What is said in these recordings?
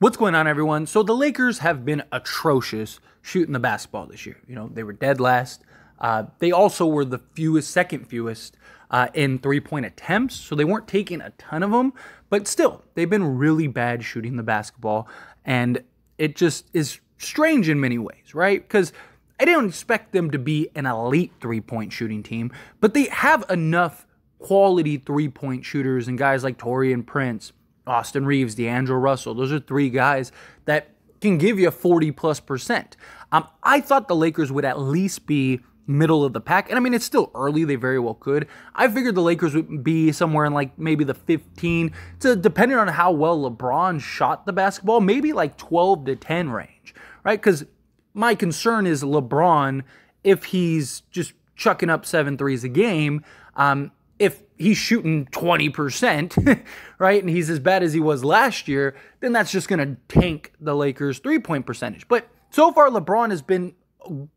What's going on, everyone? So the Lakers have been atrocious shooting the basketball this year. You know, they were dead last. Uh, they also were the fewest, second fewest uh, in three point attempts. So they weren't taking a ton of them, but still, they've been really bad shooting the basketball. And it just is strange in many ways, right? Because I didn't expect them to be an elite three point shooting team, but they have enough quality three point shooters and guys like Taurean Prince Austin Reaves, D'Angelo Russell. Those are three guys that can give you 40 plus percent. Um, I thought the Lakers would at least be middle of the pack. And I mean, it's still early. They very well could. I figured the Lakers would be somewhere in like maybe the 15 to depending on how well LeBron shot the basketball, maybe like 12 to 10 range, right? Because my concern is LeBron, if he's just chucking up seven threes a game, um, if he's shooting 20%, right, and he's as bad as he was last year, then that's just going to tank the Lakers' three point percentage. But so far, LeBron has been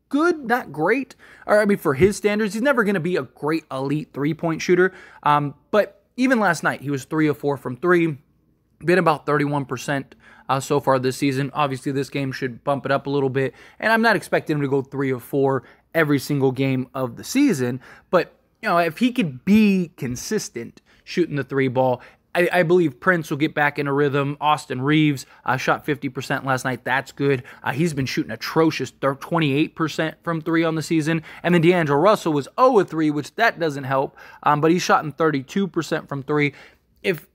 good, not great. Or, I mean, for his standards, he's never going to be a great elite three point shooter. Um, but even last night, he was three of four from three, been about 31%. Uh, so far this season. Obviously, this game should bump it up a little bit, and I'm not expecting him to go three or four every single game of the season. But you know, if he could be consistent shooting the three ball, I, I, believe Prince will get back in a rhythm. Austin Reaves uh, shot 50% last night. That's good. Uh, he's been shooting atrocious 28% from three on the season. And then D'Angelo Russell was 0 3, which that doesn't help. Um, but he's shot in 32% from three. If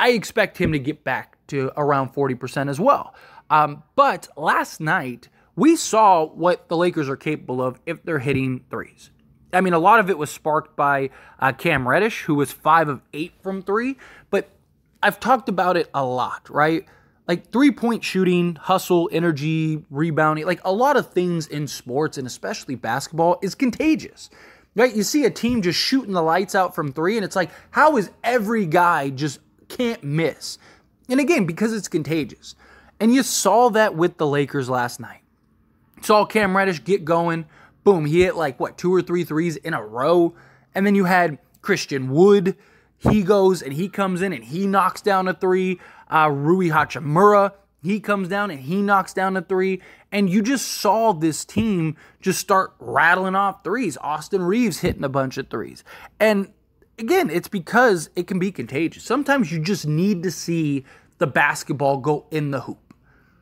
I expect him to get back to around 40% as well. Um, but last night, we saw what the Lakers are capable of if they're hitting threes. I mean, a lot of it was sparked by uh, Cam Reddish, who was five of eight from three. But I've talked about it a lot, right? Like three point shooting, hustle, energy, rebounding, like a lot of things in sports and especially basketball is contagious, right? You see a team just shooting the lights out from three, and it's like, how is every guy just can't miss? And again, because it's contagious. And you saw that with the Lakers last night. Saw Cam Reddish get going boom, he hit like what two or three threes in a row. And then you had Christian Wood. He goes and he comes in and he knocks down a three. Uh, Rui Hachimura, he comes down and he knocks down a three. And you just saw this team just start rattling off threes. Austin Reaves hitting a bunch of threes. And again, it's because it can be contagious. Sometimes you just need to see the basketball go in the hoop.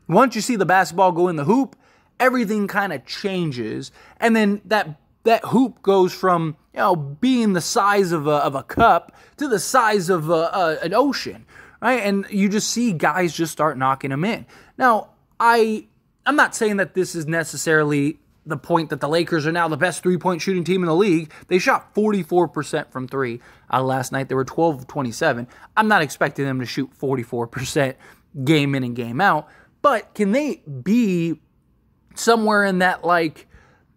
Once you see the basketball go in the hoop, everything kind of changes. And then that that hoop goes from you know being the size of a, of a cup to the size of a, a, an ocean, right? And you just see guys just start knocking them in. Now, I I'm not saying that this is necessarily the point that the Lakers are now the best three point shooting team in the league. They shot 44% from three uh, last night. They were 12 of 27. I'm not expecting them to shoot 44% game in and game out, but can they be somewhere in that like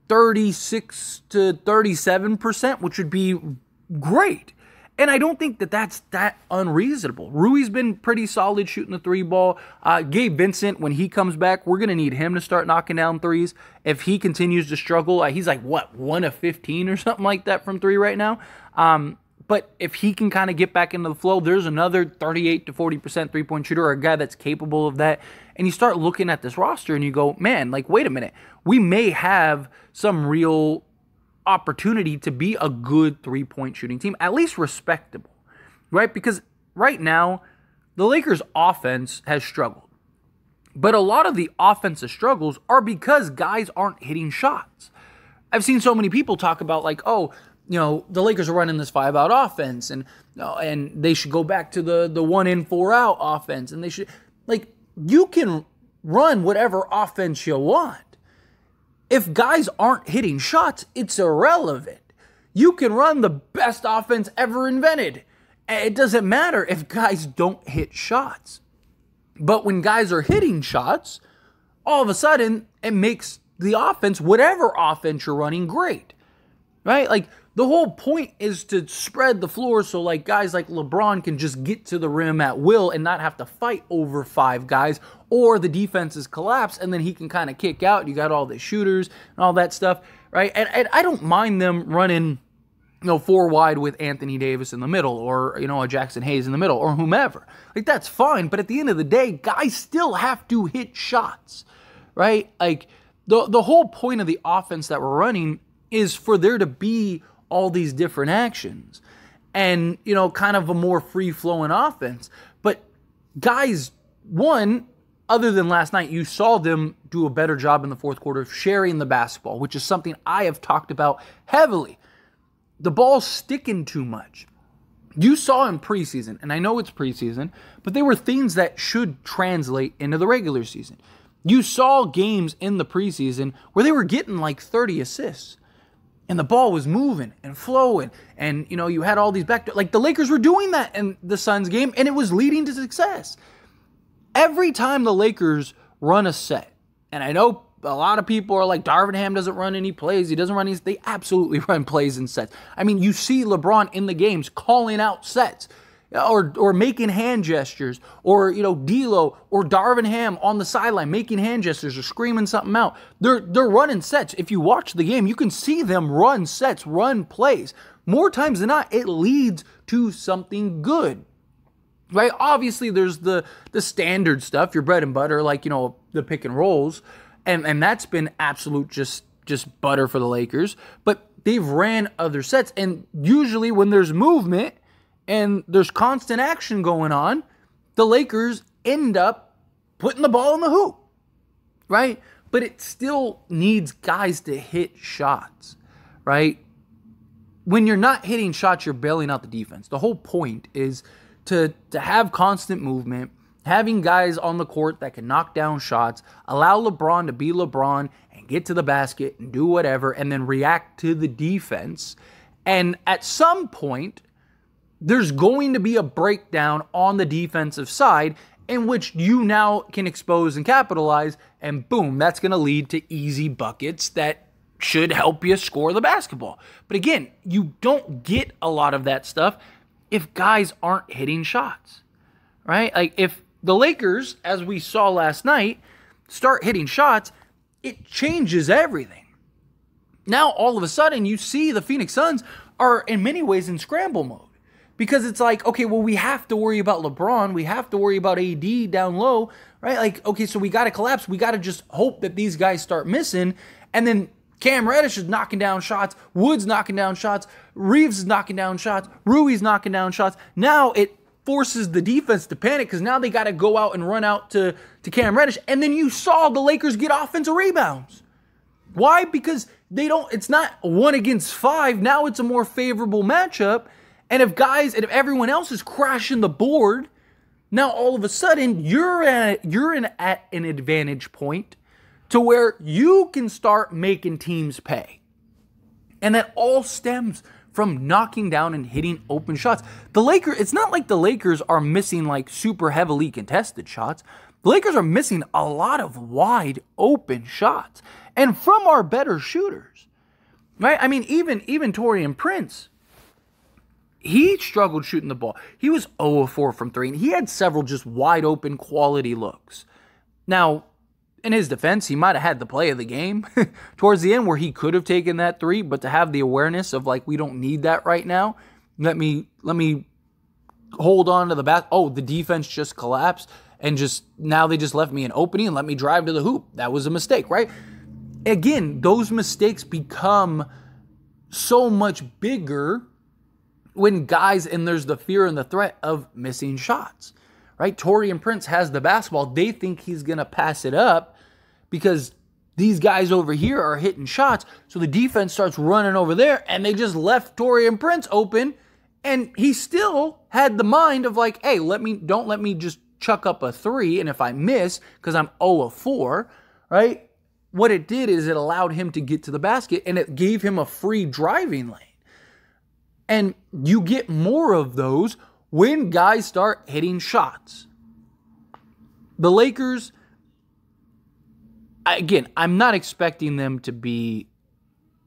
36 to 37%, which would be great. And I don't think that that's that unreasonable. Rui's been pretty solid shooting the three ball. Uh, Gabe Vincent, when he comes back, we're going to need him to start knocking down threes. If he continues to struggle, uh, he's like, what, 1 of 15 or something like that from three right now. Um, but if he can kind of get back into the flow, there's another 38 to 40% three point shooter or a guy that's capable of that. And you start looking at this roster and you go, man, like, wait a minute. We may have some real opportunity to be a good three point shooting team, at least respectable, right? Because right now, the Lakers' offense has struggled. But a lot of the offensive struggles are because guys aren't hitting shots. I've seen so many people talk about, like, oh, you know the Lakers are running this five out offense, and uh, and they should go back to the the one in four out offense, and they should like you can run whatever offense you want. If guys aren't hitting shots, it's irrelevant. You can run the best offense ever invented. It doesn't matter if guys don't hit shots. But when guys are hitting shots, all of a sudden it makes the offense, whatever offense you're running, great. Right? Like the whole point is to spread the floor so like guys like LeBron can just get to the rim at will and not have to fight over five guys or the defenses collapse and then he can kind of kick out. You got all the shooters and all that stuff, right? And, and I don't mind them running you know, four wide with Anthony Davis in the middle or, you know, a Jaxson Hayes in the middle or whomever. Like, that's fine. But at the end of the day, guys still have to hit shots, right? Like, the, the whole point of the offense that we're running is for there to be all these different actions and, you know, kind of a more free flowing offense. But guys, one, other than last night, you saw them do a better job in the fourth quarter of sharing the basketball, which is something I have talked about heavily. The ball's sticking too much. You saw in preseason, and I know it's preseason, but they were things that should translate into the regular season. You saw games in the preseason where they were getting like 30 assists and the ball was moving and flowing and you know you had all these back like the Lakers were doing that in the Suns game and it was leading to success. Every time the Lakers run a set, and I know a lot of people are like Darvin Ham doesn't run any plays, he doesn't run any they absolutely run plays and sets. I mean, you see LeBron in the games calling out sets or or making hand gestures, or you know D'Lo or Darvin Ham on the sideline making hand gestures or screaming something out. They're they're running sets. If you watch the game, you can see them run sets, run plays. More times than not, it leads to something good. Right? Obviously, there's the the standard stuff, your bread and butter, like you know the pick and rolls, and and that's been absolute just just butter for the Lakers. But they've ran other sets, and usually when there's movement and there's constant action going on, the Lakers end up putting the ball in the hoop, right? But it still needs guys to hit shots, right? When you're not hitting shots, you're bailing out the defense. The whole point is to, to have constant movement, having guys on the court that can knock down shots, allow LeBron to be LeBron and get to the basket and do whatever, and then react to the defense. And at some point, there's going to be a breakdown on the defensive side in which you now can expose and capitalize, and boom, that's going to lead to easy buckets that should help you score the basketball. But again, you don't get a lot of that stuff if guys aren't hitting shots, right? Like if the Lakers, as we saw last night, start hitting shots, it changes everything. Now, all of a sudden, you see the Phoenix Suns are in many ways in scramble mode because it's like, okay, well, we have to worry about LeBron. We have to worry about AD down low, right? Like, okay, so we got to collapse. We got to just hope that these guys start missing. And then Cam Reddish is knocking down shots. Wood's knocking down shots. Reaves is knocking down shots. Rui's knocking down shots. Now it forces the defense to panic because now they got to go out and run out to, to Cam Reddish. And then you saw the Lakers get offensive rebounds. Why? Because they don't, it's not one against five. Now it's a more favorable matchup. And if guys and if everyone else is crashing the board, now all of a sudden you're at you're in at an advantage point to where you can start making teams pay. And that all stems from knocking down and hitting open shots. The Lakers, it's not like the Lakers are missing like super heavily contested shots. The Lakers are missing a lot of wide open shots and from our better shooters. Right? I mean, even even Taurean Prince he struggled shooting the ball. He was 0 of 4 from 3, and he had several just wide open quality looks. Now, in his defense, he might have had the play of the game towards the end where he could have taken that three, but to have the awareness of like we don't need that right now. Let me let me hold on to the back. Oh, the defense just collapsed and just now they just left me an opening and let me drive to the hoop. That was a mistake, right? Again, those mistakes become so much bigger when guys and there's the fear and the threat of missing shots, right? Taurean Prince has the basketball. They think he's going to pass it up because these guys over here are hitting shots. So the defense starts running over there and they just left Taurean Prince open. And he still had the mind of like, hey, let me, don't let me just chuck up a three. And if I miss, because I'm 0 of 4, right? What it did is it allowed him to get to the basket and it gave him a free driving lane. And you get more of those when guys start hitting shots. The Lakers, again, I'm not expecting them to be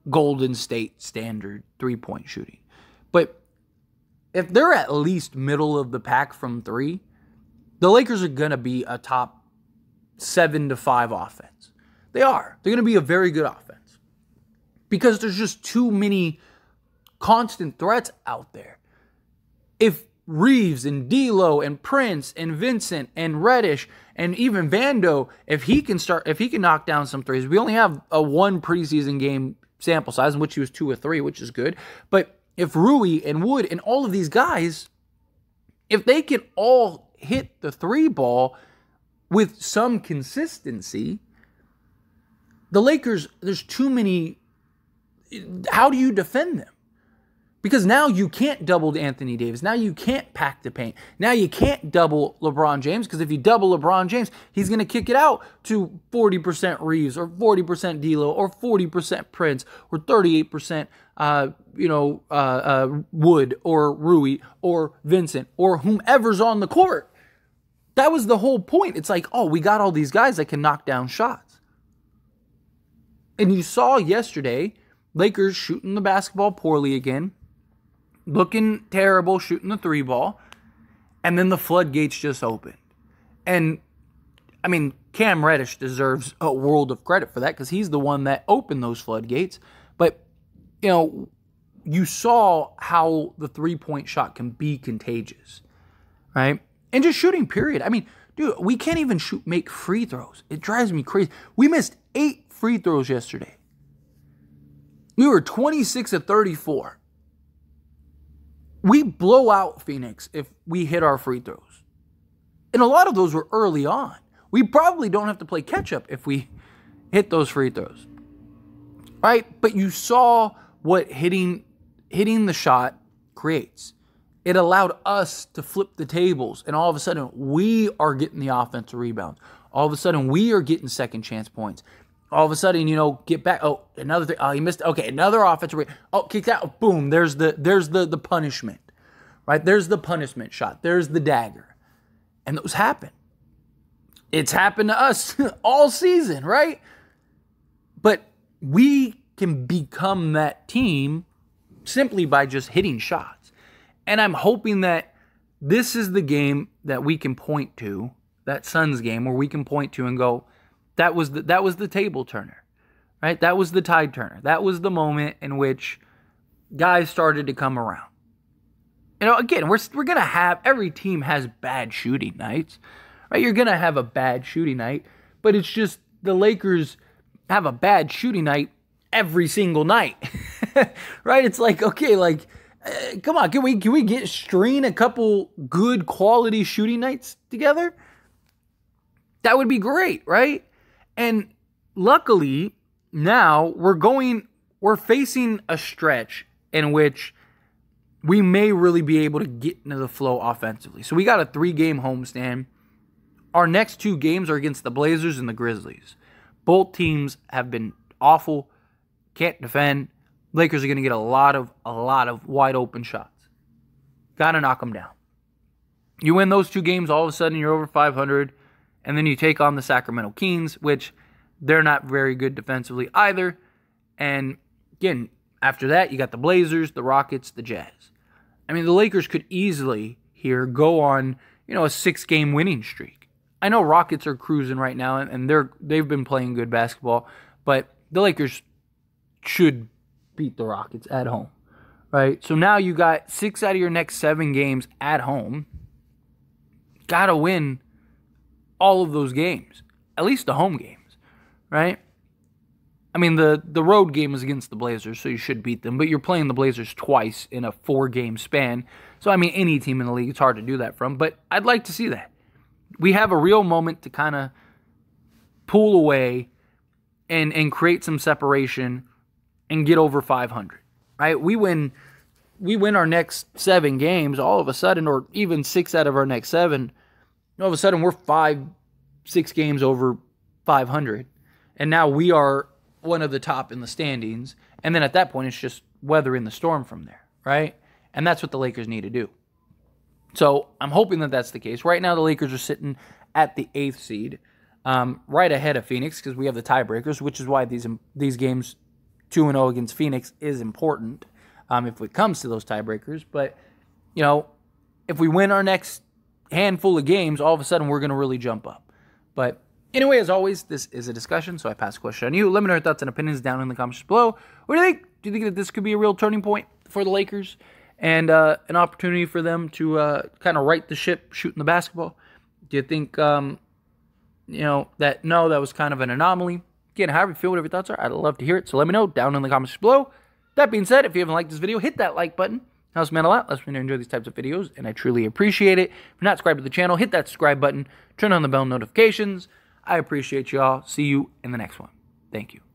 Golden State standard three point shooting. But if they're at least middle of the pack from three, the Lakers are going to be a top seven to five offense. They are. They're going to be a very good offense because there's just too many constant threats out there. If Reaves and D'Lo and Prince and Vincent and Reddish and even Vando, if he can start, if he can knock down some threes, we only have a one preseason game sample size in which he was two or three, which is good. But if Rui and Wood and all of these guys, if they can all hit the three ball with some consistency, the Lakers, there's too many. How do you defend them? Because now you can't double Anthony Davis. Now you can't pack the paint. Now you can't double LeBron James because if you double LeBron James, he's going to kick it out to 40% Reaves or 40% D'Lo or 40% Prince or 38% uh, you know uh, uh, Wood or Rui or Vincent or whomever's on the court. That was the whole point. It's like, oh, we got all these guys that can knock down shots. And you saw yesterday Lakers shooting the basketball poorly again looking terrible, shooting the three ball, and then the floodgates just opened. And I mean, Cam Reddish deserves a world of credit for that because he's the one that opened those floodgates. But, you know, you saw how the three point shot can be contagious, right? And just shooting, period. I mean, dude, we can't even shoot, make free throws. It drives me crazy. We missed eight free throws yesterday. We were 26 of 34 we blow out Phoenix if we hit our free throws. And a lot of those were early on. We probably don't have to play catch up if we hit those free throws. Right? But you saw what hitting hitting the shot creates. It allowed us to flip the tables and all of a sudden we are getting the offensive rebounds. All of a sudden we are getting second chance points all of a sudden, you know, get back. Oh, another thing. Oh, he missed. Okay, another offensive. Oh, kicked out. Boom. There's the there's the the punishment, right? There's the punishment shot. There's the dagger, and those happen. It's happened to us all season, right? But we can become that team simply by just hitting shots. And I'm hoping that this is the game that we can point to, that Suns game where we can point to and go, that was the, that was the table turner, right? That was the tide turner. That was the moment in which guys started to come around. You know, again, we're we're gonna have every team has bad shooting nights, right? You're gonna have a bad shooting night, but it's just the Lakers have a bad shooting night every single night, right? It's like okay, like. Uh, come on, can we can we get string a couple good quality shooting nights together? That would be great, right? And luckily, now we're going, we're facing a stretch in which we may really be able to get into the flow offensively. So we got a three game homestand. Our next two games are against the Blazers and the Grizzlies. Both teams have been awful, can't defend. Lakers are going to get a lot of a lot of wide open shots. Got to knock them down. You win those two games, all of a sudden you're over 500. And then you take on the Sacramento Kings, which they're not very good defensively either. And again, after that, you got the Blazers, the Rockets, the Jazz. I mean, the Lakers could easily here go on, you know, a six-game winning streak. I know Rockets are cruising right now, and they're they've been playing good basketball, but the Lakers should beat the Rockets at home, right? So now you got six out of your next seven games at home. Got to win all of those games, at least the home games, right? I mean, the, the road game is against the Blazers, so you should beat them, but you're playing the Blazers twice in a four game span. So, I mean, any team in the league, it's hard to do that from, but I'd like to see that. We have a real moment to kind of pull away and, and create some separation and get over 500, right? We win. We win our next seven games all of a sudden, or even six out of our next seven all of a sudden we're five, six games over 500. And now we are one of the top in the standings. And then at that point, it's just weathering the storm from there, right? And that's what the Lakers need to do. So I'm hoping that that's the case. Right now, the Lakers are sitting at the eighth seed, um, right ahead of Phoenix because we have the tiebreakers, which is why these these games, two and zero oh against Phoenix, is important um, if it comes to those tiebreakers. But you know, if we win our next handful of games, all of a sudden we're going to really jump up. But anyway, as always, this is a discussion, so I pass the question on you. Let me know your thoughts and opinions down in the comments below. What do you think? Do you think that this could be a real turning point for the Lakers and uh, an opportunity for them to uh, kind of right the ship shooting the basketball? Do you think, um, you know, that no, that was kind of an anomaly? Again, however you feel, whatever your thoughts are, I'd love to hear it. So let me know down in the comments below. That being said, if you haven't liked this video, hit that like button. Helps me out a lot. Lets me to enjoy these types of videos, and I truly appreciate it. If you're not subscribed to the channel, hit that subscribe button. Turn on the bell notifications. I appreciate y'all. See you in the next one. Thank you.